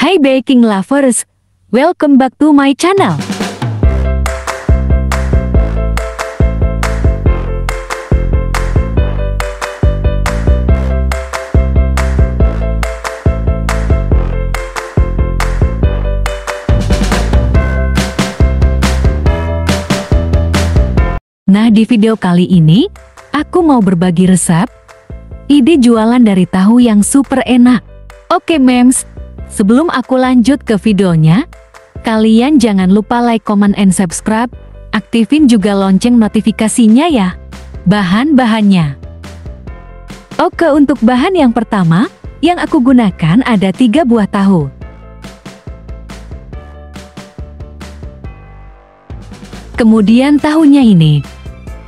Hai baking lovers, welcome back to my channel. Nah di video kali ini, aku mau berbagi resep, ide jualan dari tahu yang super enak. Oke mems, sebelum aku lanjut ke videonya, kalian jangan lupa like, comment, and subscribe, aktifin juga lonceng notifikasinya ya. Bahan-bahannya Oke untuk bahan yang pertama, yang aku gunakan ada tiga buah tahu. Kemudian tahunya ini,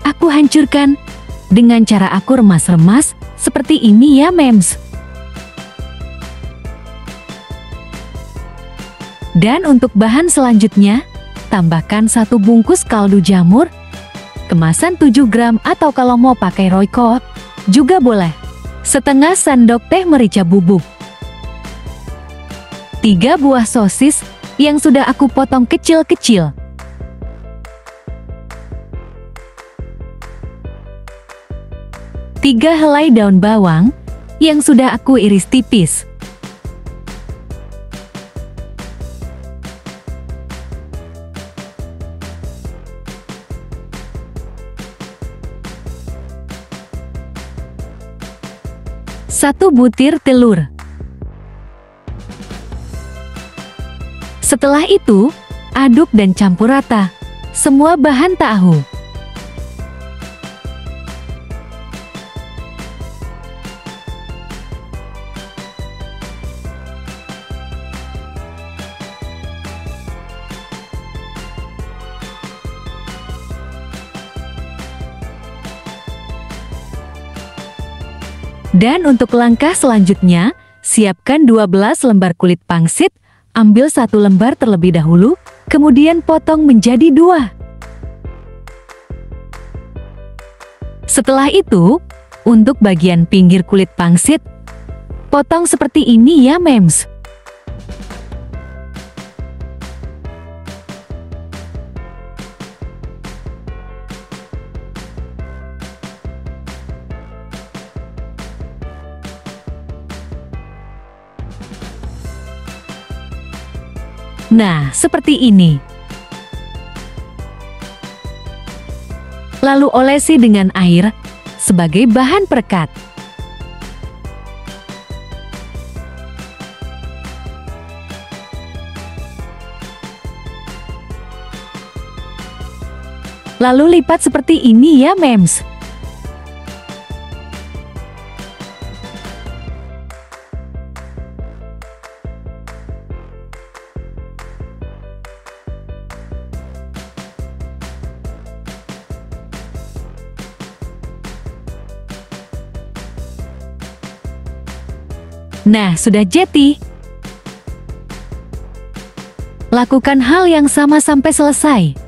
aku hancurkan dengan cara aku remas-remas seperti ini ya mems. Dan untuk bahan selanjutnya, tambahkan satu bungkus kaldu jamur, kemasan 7 gram atau kalau mau pakai royco, juga boleh. Setengah sendok teh merica bubuk. 3 buah sosis yang sudah aku potong kecil-kecil. Tiga helai daun bawang yang sudah aku iris tipis. Satu butir telur. Setelah itu, aduk dan campur rata semua bahan tahu. Dan untuk langkah selanjutnya, siapkan 12 lembar kulit pangsit, ambil satu lembar terlebih dahulu, kemudian potong menjadi dua. Setelah itu, untuk bagian pinggir kulit pangsit, potong seperti ini ya mems. Nah, seperti ini. Lalu olesi dengan air sebagai bahan perekat. Lalu lipat seperti ini ya mems. Nah, sudah jadi. Lakukan hal yang sama sampai selesai.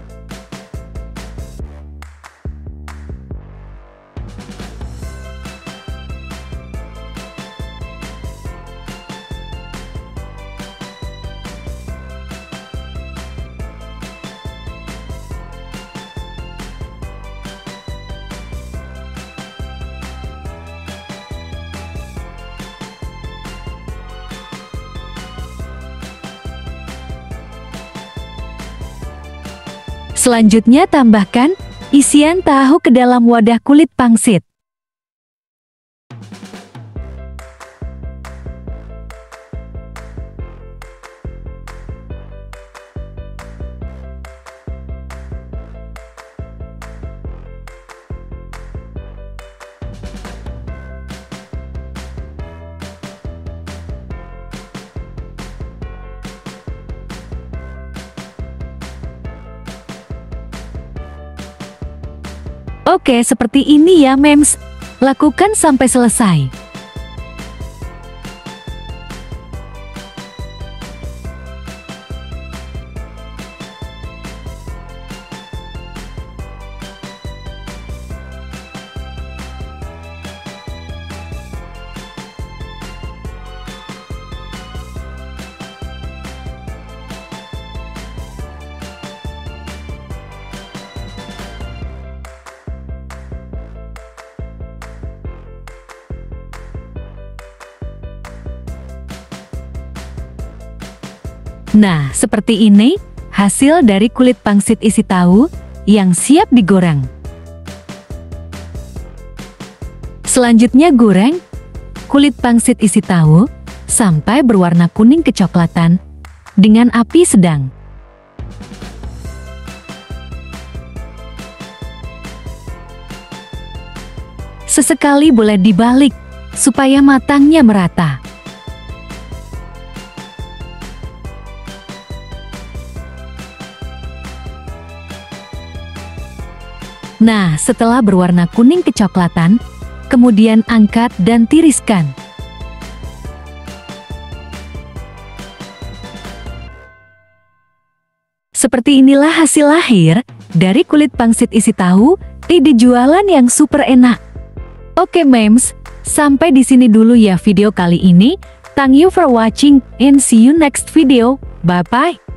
Selanjutnya tambahkan isian tahu ke dalam wadah kulit pangsit. Oke, seperti ini ya, Mems. Lakukan sampai selesai. Nah, seperti ini hasil dari kulit pangsit isi tahu yang siap digoreng. Selanjutnya goreng kulit pangsit isi tahu sampai berwarna kuning kecoklatan dengan api sedang. Sesekali boleh dibalik supaya matangnya merata. Nah, setelah berwarna kuning kecoklatan, kemudian angkat dan tiriskan. Seperti inilah hasil lahir dari kulit pangsit isi tahu di jualan yang super enak. Oke memes, sampai di sini dulu ya video kali ini. Thank you for watching and see you next video. Bye-bye.